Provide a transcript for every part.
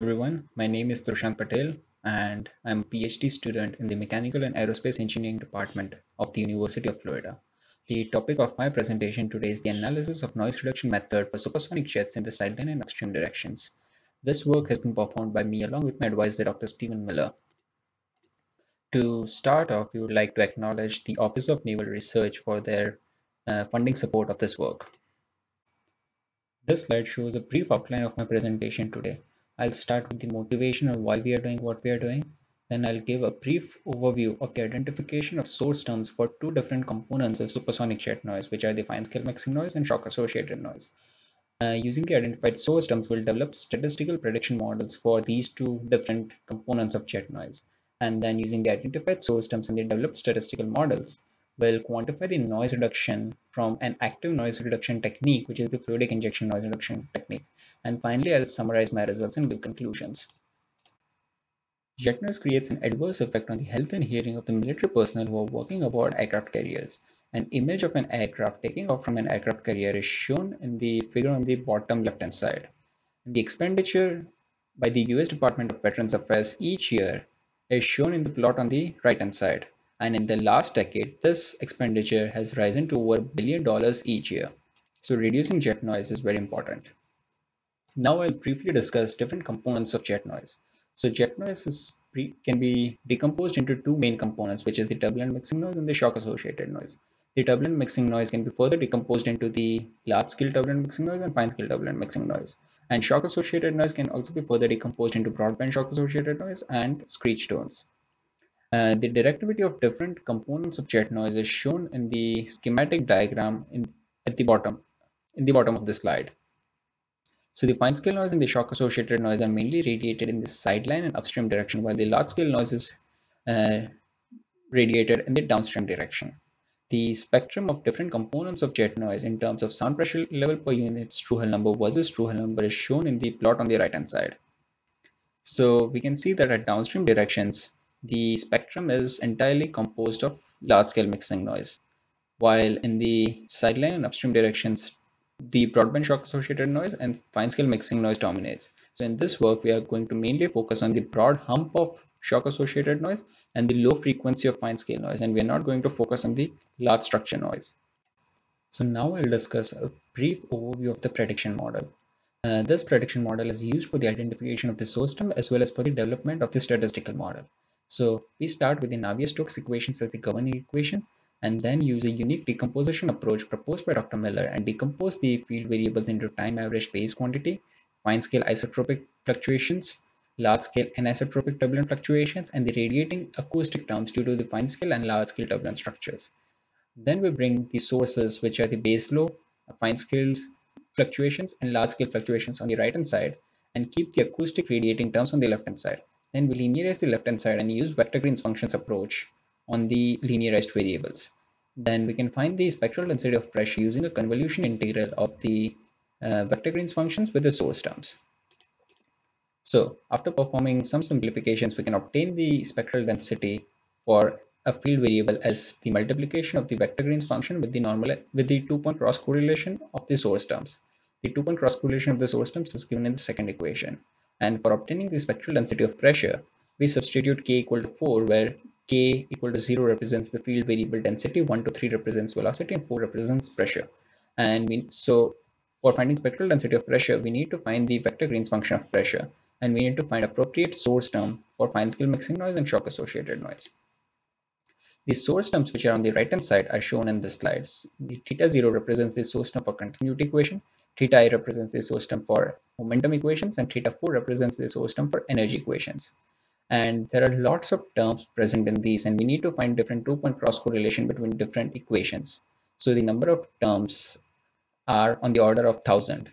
everyone, my name is Trushant Patel and I'm a PhD student in the Mechanical and Aerospace Engineering Department of the University of Florida. The topic of my presentation today is the analysis of noise reduction method for supersonic jets in the sideline and upstream directions. This work has been performed by me along with my advisor Dr. Steven Miller. To start off, we would like to acknowledge the Office of Naval Research for their uh, funding support of this work. This slide shows a brief outline of my presentation today. I'll start with the motivation of why we are doing what we are doing. Then I'll give a brief overview of the identification of source terms for two different components of supersonic jet noise, which are the fine scale mixing noise and shock associated noise. Uh, using the identified source terms, we'll develop statistical prediction models for these two different components of jet noise. And then using the identified source terms and the developed statistical models, will quantify the noise reduction from an active noise reduction technique, which is the fluidic injection noise reduction technique. And finally, I'll summarize my results and give conclusions. Jet noise creates an adverse effect on the health and hearing of the military personnel who are working aboard aircraft carriers. An image of an aircraft taking off from an aircraft carrier is shown in the figure on the bottom left hand side. The expenditure by the US Department of Veterans Affairs each year is shown in the plot on the right hand side and in the last decade this expenditure has risen to over a billion dollars each year. So reducing jet noise is very important. Now i'll briefly discuss different components of jet noise. So jet noise is can be decomposed into two main components which is the turbulent mixing noise and the shock associated noise. The turbulent mixing noise can be further decomposed into the large scale turbulent mixing noise and fine scale turbulent mixing noise. And shock associated noise can also be further decomposed into broadband shock associated noise and screech tones uh, the directivity of different components of jet noise is shown in the schematic diagram in, at the bottom, in the bottom of the slide. So the fine scale noise and the shock associated noise are mainly radiated in the sideline and upstream direction, while the large scale noise is uh, radiated in the downstream direction. The spectrum of different components of jet noise in terms of sound pressure level per unit Strouhal number versus Strouhal number is shown in the plot on the right hand side. So we can see that at downstream directions, the spectrum is entirely composed of large-scale mixing noise, while in the sideline and upstream directions, the broadband shock associated noise and fine-scale mixing noise dominates. So in this work, we are going to mainly focus on the broad hump of shock associated noise and the low frequency of fine scale noise, and we are not going to focus on the large structure noise. So now I'll discuss a brief overview of the prediction model. Uh, this prediction model is used for the identification of the source term as well as for the development of the statistical model. So we start with the Navier-Stokes equations as the governing equation and then use a unique decomposition approach proposed by Dr. Miller and decompose the field variables into time average phase quantity, fine scale isotropic fluctuations, large scale anisotropic turbulent fluctuations, and the radiating acoustic terms due to the fine scale and large scale turbulent structures. Then we bring the sources which are the base flow, fine scale fluctuations, and large scale fluctuations on the right hand side and keep the acoustic radiating terms on the left hand side. Then we linearize the left-hand side and use vector Green's functions approach on the linearized variables. Then we can find the spectral density of pressure using a convolution integral of the uh, vector Green's functions with the source terms. So after performing some simplifications, we can obtain the spectral density for a field variable as the multiplication of the vector Green's function with the normal with the two-point cross correlation of the source terms. The two-point cross correlation of the source terms is given in the second equation. And for obtaining the spectral density of pressure, we substitute k equal to 4 where k equal to 0 represents the field variable density, 1 to 3 represents velocity and 4 represents pressure. And we, so for finding spectral density of pressure, we need to find the vector Green's function of pressure and we need to find appropriate source term for fine scale mixing noise and shock associated noise. The source terms which are on the right hand side are shown in the slides. The theta 0 represents the source term for continuity equation Theta i represents the source term for momentum equations and theta 4 represents the source term for energy equations. And there are lots of terms present in these and we need to find different two-point cross correlation between different equations. So the number of terms are on the order of 1000.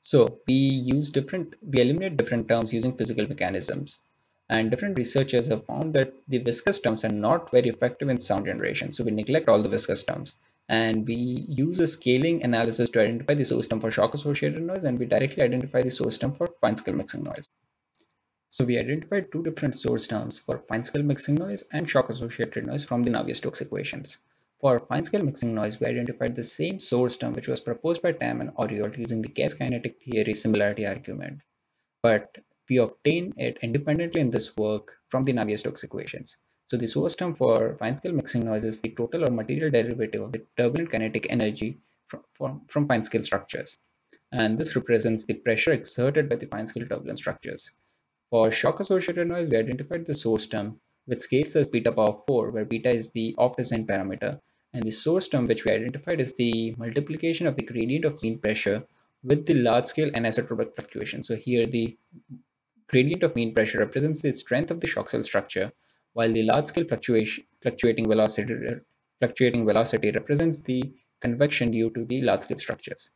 So we use different, we eliminate different terms using physical mechanisms. And different researchers have found that the viscous terms are not very effective in sound generation. So we neglect all the viscous terms and we use a scaling analysis to identify the source term for shock associated noise and we directly identify the source term for fine scale mixing noise. So we identified two different source terms for fine scale mixing noise and shock associated noise from the Navier-Stokes equations. For fine scale mixing noise, we identified the same source term which was proposed by Tam and Auriault using the gas kinetic theory similarity argument. but we obtain it independently in this work from the Navier-Stokes equations. So the source term for fine-scale mixing noise is the total or material derivative of the turbulent kinetic energy from, from, from fine-scale structures. And this represents the pressure exerted by the fine-scale turbulent structures. For shock-associated noise, we identified the source term with scales as beta power 4, where beta is the off-design parameter, and the source term which we identified is the multiplication of the gradient of mean pressure with the large scale anisotropic fluctuation. So here the gradient of mean pressure represents the strength of the shock cell structure, while the large scale fluctuating velocity fluctuating velocity represents the convection due to the large scale structures.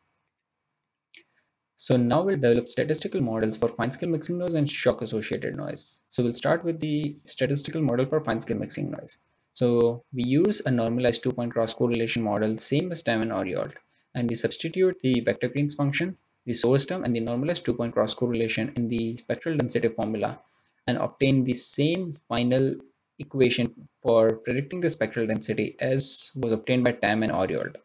So now we'll develop statistical models for fine scale mixing noise and shock associated noise. So we'll start with the statistical model for fine scale mixing noise. So we use a normalized two point cross correlation model, same as Tam and Auriault, and we substitute the vector Green's function, the source term and the normalized two point cross correlation in the spectral density formula and obtain the same final equation for predicting the spectral density as was obtained by Tam and Auriault.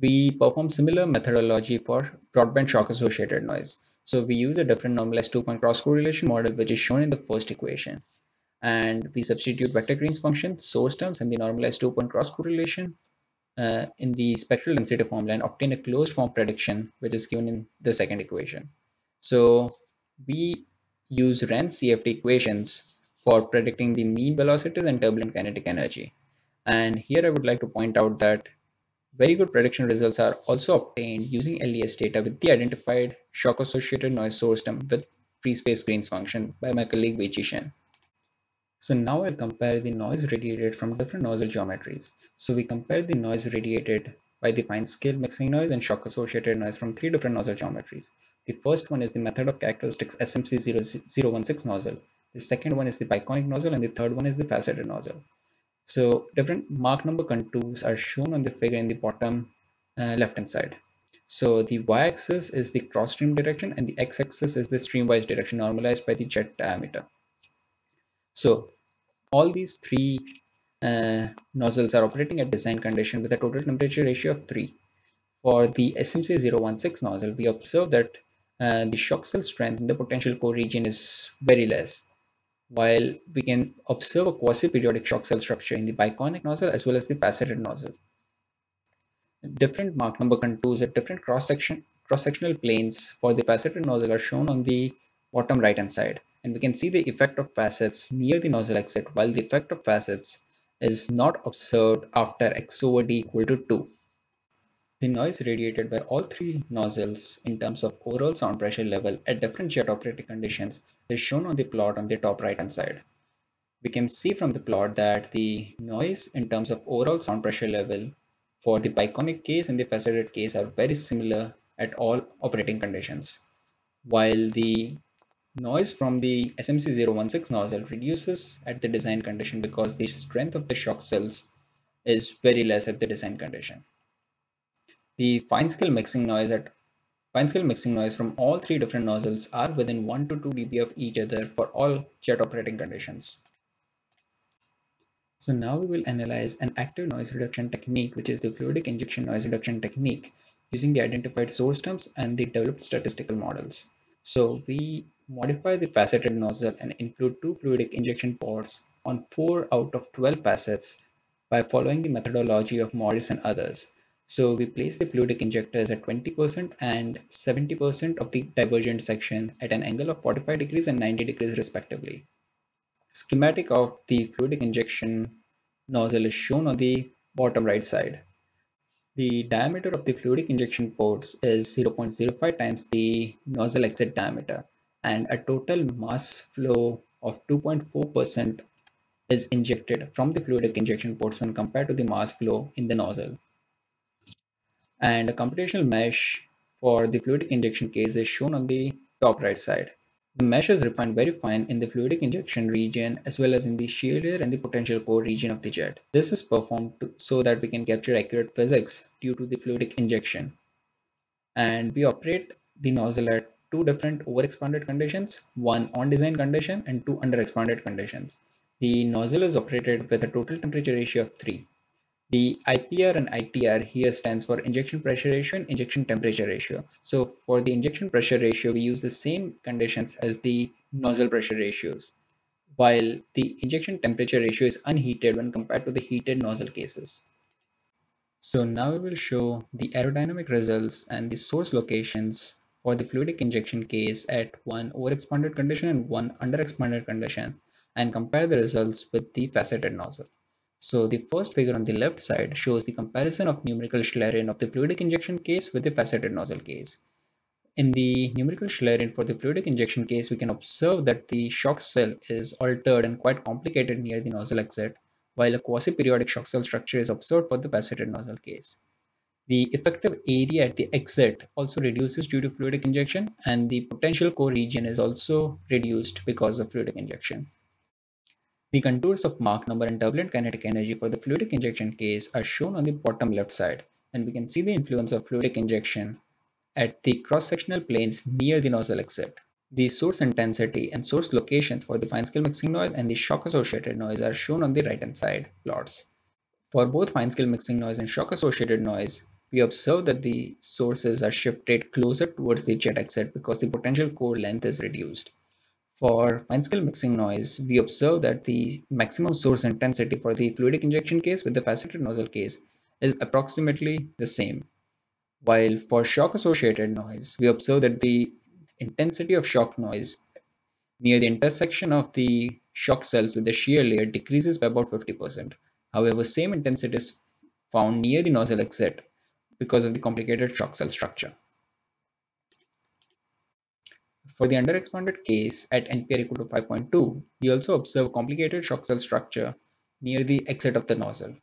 We perform similar methodology for broadband shock associated noise. So we use a different normalized two-point cross correlation model, which is shown in the first equation. And we substitute vector Green's function, source terms, and the normalized two-point cross correlation uh, in the spectral density formula and obtain a closed form prediction, which is given in the second equation. So we use RANS CFD equations for predicting the mean velocities and turbulent kinetic energy. And here I would like to point out that very good prediction results are also obtained using LES data with the identified shock associated noise source term with free space Green's function by my colleague Wei Shen. So now I'll compare the noise radiated from different nozzle geometries. So we compare the noise radiated by the fine scale mixing noise and shock associated noise from three different nozzle geometries. The first one is the method of characteristics SMC016 nozzle. The second one is the biconic nozzle and the third one is the faceted nozzle. So different Mach number contours are shown on the figure in the bottom uh, left hand side. So the y-axis is the cross stream direction and the x-axis is the streamwise direction normalized by the jet diameter. So all these three uh, nozzles are operating at design condition with a total temperature ratio of 3. For the SMC016 nozzle, we observe that uh, the shock cell strength in the potential core region is very less while we can observe a quasi-periodic shock cell structure in the biconic nozzle as well as the faceted nozzle. Different Mach number contours at different cross-section cross-sectional planes for the faceted nozzle are shown on the bottom right hand side and we can see the effect of facets near the nozzle exit while the effect of facets is not observed after x over d equal to 2. The noise radiated by all three nozzles in terms of overall sound pressure level at different jet operating conditions is shown on the plot on the top right hand side. We can see from the plot that the noise in terms of overall sound pressure level for the biconic case and the faceted case are very similar at all operating conditions. While the noise from the SMC016 nozzle reduces at the design condition because the strength of the shock cells is very less at the design condition. The fine scale mixing noise at fine scale mixing noise from all three different nozzles are within 1 to 2 dB of each other for all jet operating conditions. So now we will analyze an active noise reduction technique, which is the fluidic injection noise reduction technique using the identified source terms and the developed statistical models. So we modify the faceted nozzle and include two fluidic injection ports on 4 out of 12 facets by following the methodology of Morris and others. So we place the fluidic injectors at 20% and 70% of the divergent section at an angle of 45 degrees and 90 degrees respectively. Schematic of the fluidic injection nozzle is shown on the bottom right side. The diameter of the fluidic injection ports is 0.05 times the nozzle exit diameter and a total mass flow of 2.4% is injected from the fluidic injection ports when compared to the mass flow in the nozzle and a computational mesh for the fluidic injection case is shown on the top right side. The mesh is refined very fine in the fluidic injection region as well as in the shear layer and the potential core region of the jet. This is performed to, so that we can capture accurate physics due to the fluidic injection. And we operate the nozzle at two different overexpanded conditions, one on design condition and two under expanded conditions. The nozzle is operated with a total temperature ratio of 3 The IPR and ITR here stands for injection pressure ratio and injection temperature ratio. So for the injection pressure ratio, we use the same conditions as the nozzle pressure ratios, while the injection temperature ratio is unheated when compared to the heated nozzle cases. So now we will show the aerodynamic results and the source locations for the fluidic injection case at one overexpanded condition and one underexpanded condition and compare the results with the faceted nozzle. So the first figure on the left side shows the comparison of numerical Schlieren of the fluidic injection case with the faceted nozzle case. In the numerical Schlieren for the fluidic injection case, we can observe that the shock cell is altered and quite complicated near the nozzle exit, while a quasi-periodic shock cell structure is observed for the faceted nozzle case. The effective area at the exit also reduces due to fluidic injection and the potential core region is also reduced because of fluidic injection. The contours of Mach number and turbulent kinetic energy for the fluidic injection case are shown on the bottom left side and we can see the influence of fluidic injection at the cross-sectional planes near the nozzle exit. The source intensity and source locations for the fine-scale mixing noise and the shock-associated noise are shown on the right-hand side plots. For both fine-scale mixing noise and shock-associated noise, we observe that the sources are shifted closer towards the jet exit because the potential core length is reduced. For fine-scale mixing noise, we observe that the maximum source intensity for the fluidic injection case with the faceted nozzle case is approximately the same. While for shock-associated noise, we observe that the intensity of shock noise near the intersection of the shock cells with the shear layer decreases by about 50%. However, same intensity is found near the nozzle exit because of the complicated shock cell structure. For the underexpanded case at NPR equal to 5.2, we also observe complicated shock cell structure near the exit of the nozzle.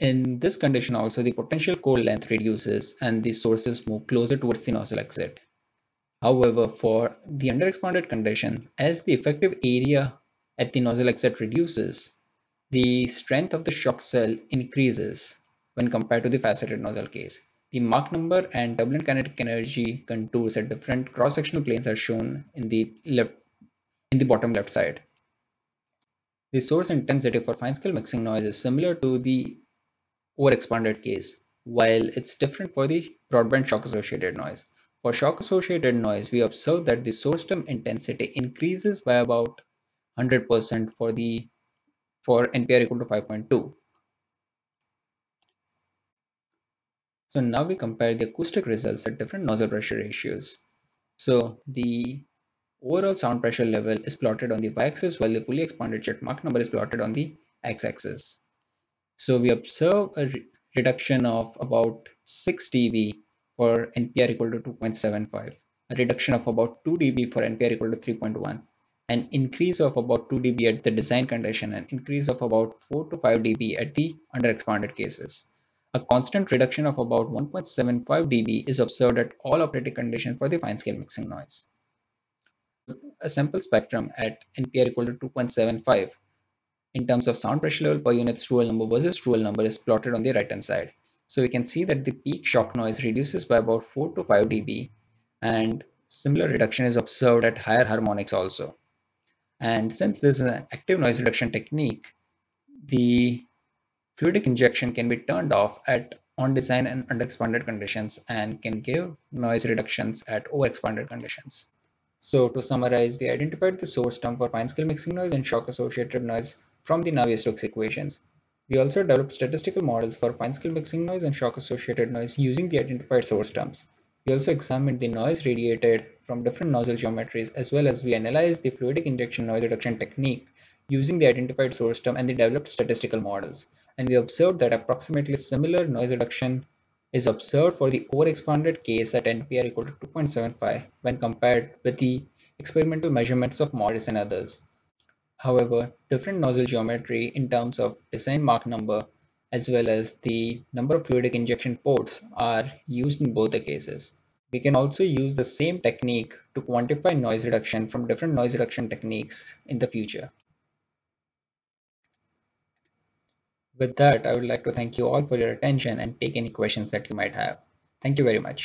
In this condition also, the potential core length reduces and the sources move closer towards the nozzle exit. However, for the underexpanded condition, as the effective area at the nozzle exit reduces, the strength of the shock cell increases when compared to the faceted nozzle case. The Mach number and turbulent kinetic energy contours at different cross-sectional planes are shown in the left in the bottom left side. The source intensity for fine-scale mixing noise is similar to the overexpanded case, while it's different for the broadband shock-associated noise. For shock-associated noise, we observe that the source term intensity increases by about 100% for the for NPR equal to 5.2 So now we compare the acoustic results at different nozzle pressure ratios. So the overall sound pressure level is plotted on the y-axis while the fully expanded jet Mach number is plotted on the x-axis. So we observe a re reduction of about 6 dB for NPR equal to 2.75, a reduction of about 2 dB for NPR equal to 3.1, an increase of about 2 dB at the design condition, an increase of about 4 to 5 dB at the under expanded cases. A constant reduction of about 1.75 dB is observed at all operating conditions for the fine-scale mixing noise. A sample spectrum at NPR equal to 2.75 in terms of sound pressure level per unit Strouhal number versus Strouhal number is plotted on the right hand side. So we can see that the peak shock noise reduces by about 4 to 5 dB and similar reduction is observed at higher harmonics also. And since this is an active noise reduction technique, the Fluidic injection can be turned off at on design and under-expanded conditions and can give noise reductions at over-expanded conditions. So to summarize, we identified the source term for fine-scale mixing noise and shock-associated noise from the Navier-Stokes equations. We also developed statistical models for fine-scale mixing noise and shock-associated noise using the identified source terms. We also examined the noise radiated from different nozzle geometries as well as we analyzed the fluidic injection noise reduction technique using the identified source term and the developed statistical models and we observed that approximately similar noise reduction is observed for the overexpanded case at NPR equal to 2.75 when compared with the experimental measurements of Morris and others. However, different nozzle geometry in terms of design Mach number as well as the number of fluidic injection ports are used in both the cases. We can also use the same technique to quantify noise reduction from different noise reduction techniques in the future. With that, I would like to thank you all for your attention and take any questions that you might have. Thank you very much.